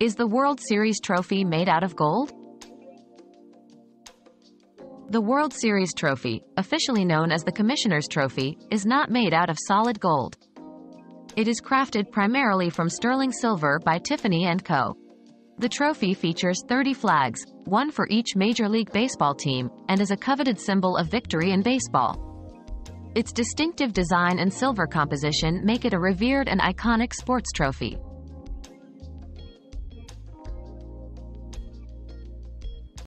Is the World Series trophy made out of gold? The World Series trophy, officially known as the Commissioner's Trophy, is not made out of solid gold. It is crafted primarily from sterling silver by Tiffany & Co. The trophy features 30 flags, one for each Major League Baseball team, and is a coveted symbol of victory in baseball. Its distinctive design and silver composition make it a revered and iconic sports trophy.